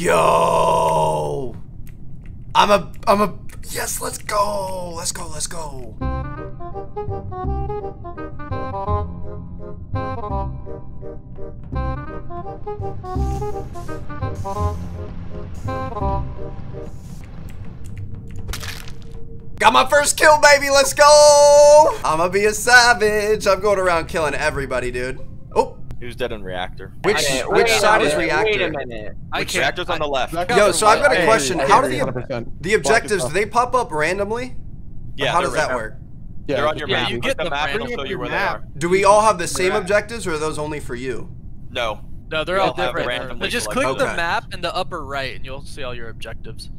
Yo! I'm a, I'm a, yes, let's go! Let's go, let's go! Got my first kill, baby. Let's go. I'ma be a savage. I'm going around killing everybody, dude. Who's dead in reactor? which Okay, which wait a side is reactor? Wait a reactor? minute. I Which can't. reactor's on the left? Yo, so I've got a Hey, question. hey, How do the the objectives do they pop up randomly? Or Yeah, how they're does that work? Yeah, They're on your Yeah, map. you You get get the map, it'll right show you your where they are. Do we all have the same Correct. objectives, or are those only for you? No. No, they're They all all different. randomly But just selected. click the map in the upper right, and you'll see all your objectives.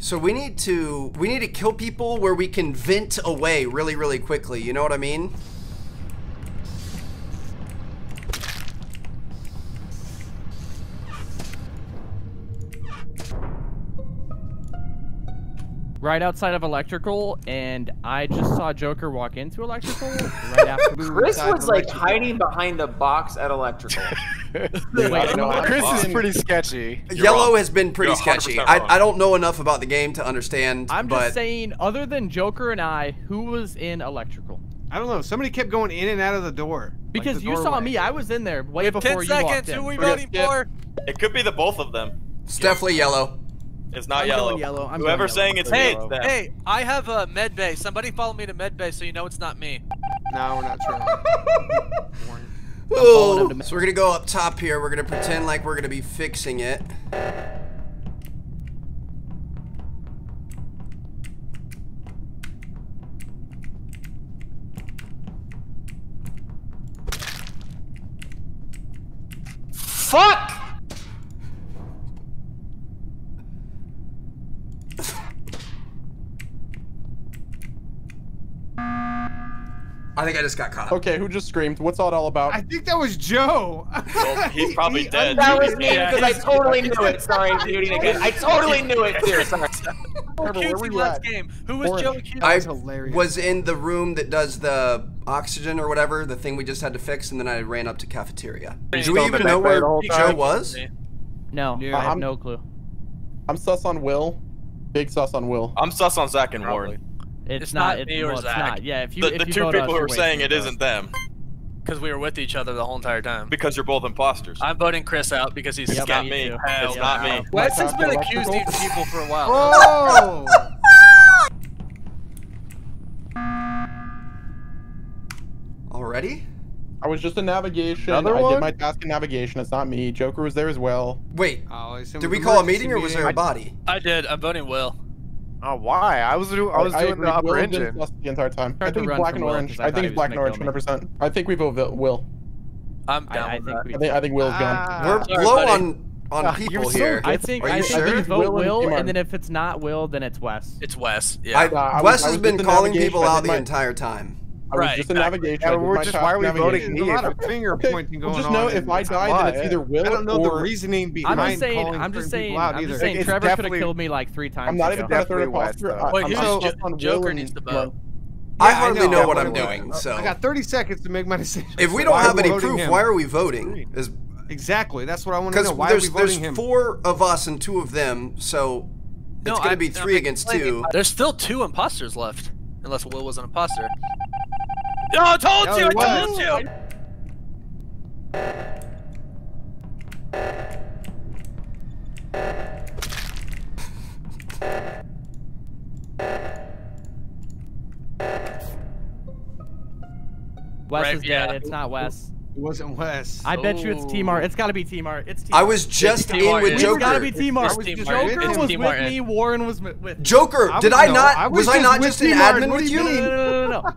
So we need to we need to kill people where we can vent away really really quickly. You know what I mean? Right outside of electrical, and I just saw Joker walk into electrical right after we Chris inside was like electrical. hiding behind the box at electrical. Wait, no, Chris is pretty sketchy. You're Yellow wrong. has been pretty sketchy. I, I don't know enough about the game to understand. I'm but just saying, other than Joker and I, who was in electrical? I don't know. Somebody kept going in and out of the door. like Because the you saw me, I was in there way We have before 10 you walked seconds. in. Who are we Okay, voting for? It could be the both of them. it's definitely yellow. It's not I'm yellow. going yellow. I'm Whoever's going saying it's Hey, me, it's them. hey, I have a med bay. Somebody follow me to med bay so you know it's not me. No, we're not sure. Oh, so we're gonna go up top here. We're gonna pretend like we're gonna be fixing it. Fuck! I think I just got caught. Okay, who just screamed? What's all all about? I think that was Joe. Well, he's probably He dead. That was me Yeah, because I totally knew it. Sorry, muting again. I totally knew it too. Sorry. Trevor, where were Accused you last at? game. Who was Orange. Joe accused? I was hilarious. was in the room that does the oxygen or whatever, the thing we just had to fix, and then I ran up to cafeteria. Do we even know where Joe was? No, Yeah. I have I'm- no clue. I'm sus on Will. Big sus on Will. I'm sus on Zach and Probably. Warren. It's, It's not. not it- me or well, it's Zach. not. Yeah, if you The, if the you two vote people us, who you're saying wasting it your isn't them Because we were with each other the whole entire time. because you're both imposters. I'm voting Chris out because he's It's Yep, not me me. too. It's Yep. not me. Wes has been Electrical? accusing people for a while. Oh! Already? I was just in navigation. Another I one? did my task in navigation. It's not me. Joker was there as well. Wait, Oh, it's did we call a meeting or was there a body? I did. I'm voting Will. Oh, why? I was do- I was doing agree. the upper Will has been engine. the entire time. I think black and orange. I I think was black and orange, 100%. I think we vote Will. I'm down I, I with think we. I think I think Will's gone. Ah. We're sorry, low on on Ah, people you're so here. I think Are I, you I sure? think vote Will and Will, Timar. and then if it's not Will, then it's Wes. It's Wes. Yeah. I, Uh, I was- Wes I has been calling people out the entire time. I was Right, just in exactly. navigation. Yeah, we're just- why are we navigation. voting There's a lot of finger Okay, pointing well, going just know and if I die, not then it's either Will I don't know the or- reasoning I'm behind just saying. I'm just saying. I'm just saying. It's Trevor could have killed me like three times. I'm not even gonna throw Definitely an imposter. Wait, I'm who's just Jo- sus on Joker needs to vote. Lauren. I Yeah, hardly know. know what I'm doing, so I got 30 seconds to make my decision. if we don't why have any proof, him? why are we voting? Is Exactly. That's what I want to know. Why are there's we there's voting him? four of us and two of them, so No, it's gonna I'm- be I'm three against explaining. two. There's still two imposters left, unless Will was an imposter. No, I told No, you. he I told was. you. Wes Right, is yeah. dead. It's not Wes. It wasn't Wes. I bet you it's Ooh. T Mart. It's got to be T Mart. It's T Mart. I was just T. in with It's It's got to be T Mart. Joker Martin. was with me. Warren was with. with Joker, did was- I not? I was was I not with just in admin What with do you you? No, mean? no, no, no, no.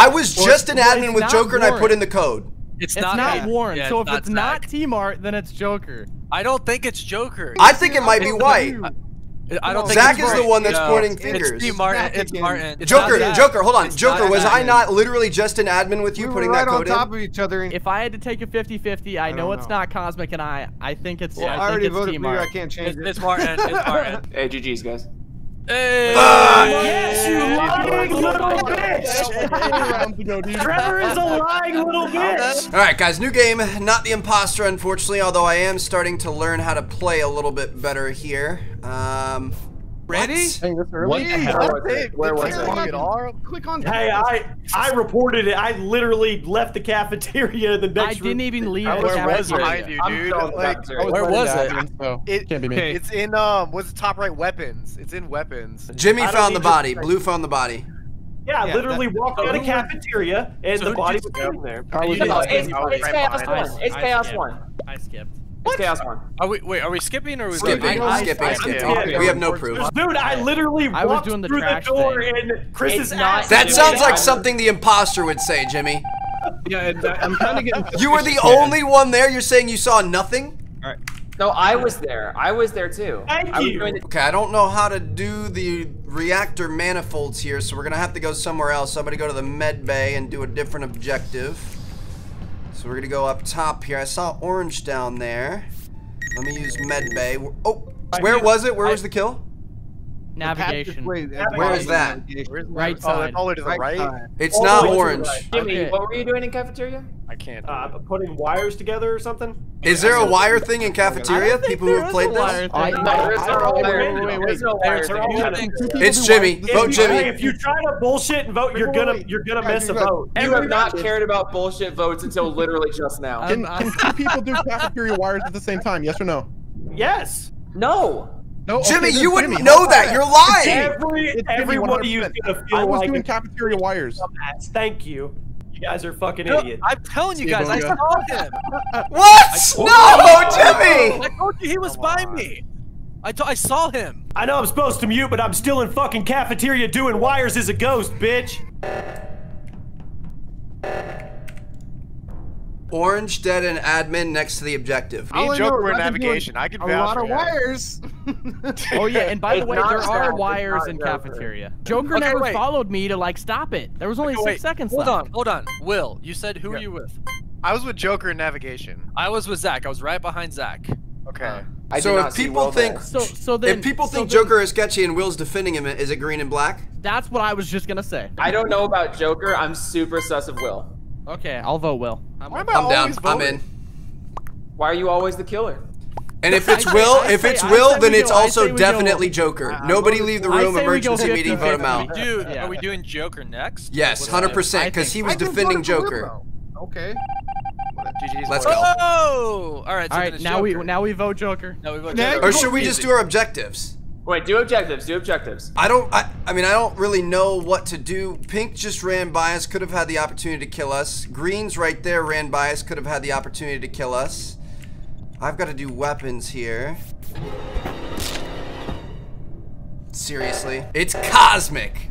I was Or- just an admin it's with not Joker and I put in the code. It's, It's not, not Warren. Yeah, so if it's not Zach. T Mart, then it's Joker. I don't think it's Joker. I think it might be White. I don't think Zach it's is the one that's No, pointing It's fingers. T. Martin. It's. Martin. It's Joker. Joker, hold on. It's Joker, was I not literally just an admin with you we putting right that on code top in? of each other. If I had to take a 50-50, I, I know it's know. not Cosmic and I. I think it's. well, I, I, already it's voted for you. I can't change It's, it. it's Martin. It's Martin. Hey, GG's, guys. Hey! Yes, you lying little bitch! rounds ago, dude. Trevor is a lying little bitch! All right, guys, new game. Not the imposter, unfortunately, although I am starting to learn how to play a little bit better here. Um, Ready? what? Dang, this early? What the hell was it? Where was Click it? it. Click on. Hey, I I reported it. I literally left the cafeteria in the I didn't room. even leave I the was right cafeteria. behind you, I'm dude. still in the Like. I was Where was it? It- can't be me. It's in um. What's the top right? Weapons. It's in weapons. Jimmy found the need to- body. Blue found the body. Yeah, Yeah, literally walked out of who- cafeteria and so the body was you- sitting there. I was You No, in it's, admin. I was it's chaos one. It's chaos one. I skipped. It's chaos one. Are we, wait, are we skipping or are we Skipping, I- skipping, I- skipping. I- We have no proof. Dude, I literally I was walked doing the through the door thing. and Chris It's not- That Dude, sounds like something the imposter would say, Jimmy. Yeah, and I- I'm kind of getting. You were the suspicious, only one there. You're saying you saw nothing? No, I was there. I was there too. Thank I you. doing the- Okay, I don't know how to do the reactor manifolds here, so we're gonna have to go somewhere else. I'm gonna go to the med bay and do a different objective. So we're gonna go up top here. I saw orange down there. Let me use med bay. Oh, where was it? Where was the kill? Navigation. Wait, at Where bottom that? navigation. Where's Right Oh, side. that's all the way to the right. side. It's All not the way to the orange. right. Jimmy, Okay. what were you doing in cafeteria? I can't. Uh, putting wires together or something? Is there a wire thing in cafeteria? People who have played this? It's Jimmy. Vote If you- Jimmy. If you try to bullshit and vote, you're gonna you're gonna miss a vote. You have not cared about bullshit votes until literally just now. Can, can two people do cafeteria wires at the same time? Yes or no? Yes. No. No. Jimmy, then you wouldn't Jimmy, know that. You're lying. Every It's every one of you is 100%. gonna I was like doing cafeteria wires. dumbass. Thank you. You guys are fucking No, idiots. I'm telling you guys, oh, I saw him. What? No, Jimmy. I told you he was by me. I, I saw him. I know I'm supposed to mute, but I'm still in fucking cafeteria doing wires as a ghost, bitch. Orange, dead, and admin next to the objective. Me All and know Joker is were in I've been doing navigation. I can A vouch lot for of that. wires. Oh yeah, and by the way, there Zach, are wires in cafeteria. Joker Okay, never wait. followed me to like stop it. There was only Okay, six wait, seconds Hold left. on, hold on. Will, you said who were you with? I was with Joker in navigation. I was with Zach. I was right behind Zach. Okay. I did So not if see people Will think there. So so then if people so think then- Joker is sketchy and Will's defending him, is it green and black? that's what I was just gonna say. I don't know about Joker. I'm super sus of Will. Okay, I'll vote Will. I'm Why am I I'm down. always I'm in. Why are you always the killer? And if it's I say- Will, I if say- it's I Will, then it's go- also say we go- definitely Joker. Nobody leave the room. say we go Emergency meeting. Vote him out. We do. Yeah. Are we doing Joker next? Yes, hundred percent. Because he was defending Joker. Willow. Okay. GG's Let's boys. go. Oh! All right. So All then right, it's now we now we vote Joker. Now we vote Joker. Or should we just do our objectives? Wait, do objectives. Do objectives. I don't. I, I mean, I don't really know what to do. Pink just ran by us. Could have had the opportunity to kill us. Green's right there. Ran by us. Could have had the opportunity to kill us. I've got to do weapons here. Seriously, it's cosmic.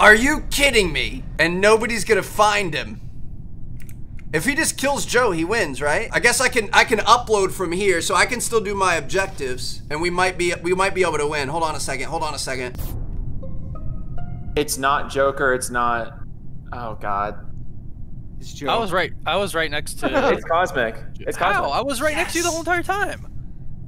Are you kidding me? And nobody's gonna find him. If he just kills Joe, he wins, right? I guess I can I can upload from here, so I can still do my objectives, and we might be we might be able to win. Hold on a second. Hold on a second. It's not Joker. It's not. Oh God. It's Joe. I was right. I was right next to. It's Cosmic. It's How? Cosmic. I was right next to you the whole entire time.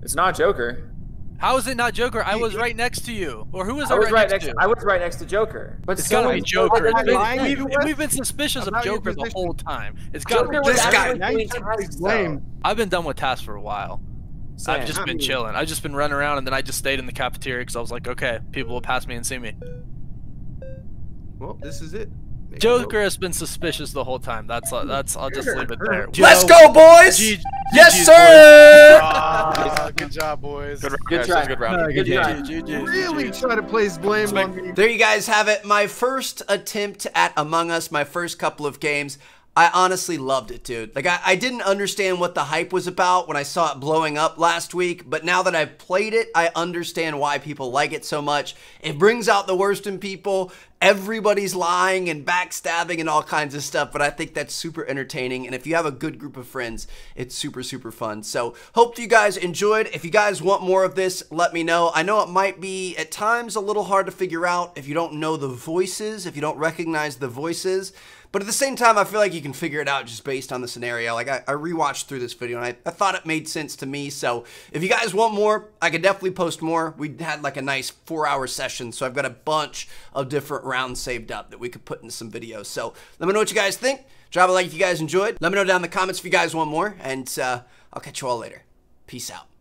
It's not Joker. How is it not Joker? I was right next to you. Or who was I, I was right next, next. to? I was right next to Joker. But It's gotta be Joker. Am been- we've, to you? we've been suspicious of About your Joker the whole time. It's gotta Joker be This guy- actually Now you doing take blame. I've been done with tasks for a while. though. I've just I been mean- chilling. I've just been running around and then I just stayed in the cafeteria because I was like, okay, people will pass me and see me. Well, this is it. Make a Joker has been suspicious the whole time. That's uh, that's. I'll just leave it there. Let's go, boys! G- yes, GG's, sir! Ah, good job, boys. Good round, Good try. That was a good. Good try. Really try to place blame on me. There you guys have it. My first attempt at Among Us, my first couple of games. I honestly loved it, dude. Like, I, I didn't understand what the hype was about when I saw it blowing up last week, but now that I've played it, I understand why people like it so much. It brings out the worst in people. Everybody's lying and backstabbing and all kinds of stuff, but I think that's super entertaining. And if you have a good group of friends, it's super, super fun. So, hope you guys enjoyed. If you guys want more of this, let me know. I know it might be at times a little hard to figure out if you don't know the voices, if you don't recognize the voices. But at the same time, I feel like you can figure it out just based on the scenario. Like I, I rewatched through this video and I, I thought it made sense to me. So if you guys want more, I could definitely post more. We had like a nice four hour session. So I've got a bunch of different rounds saved up that we could put into some videos. So let me know what you guys think. Drop a like if you guys enjoyed. Let me know down in the comments if you guys want more. And uh, I'll catch you all later. Peace out.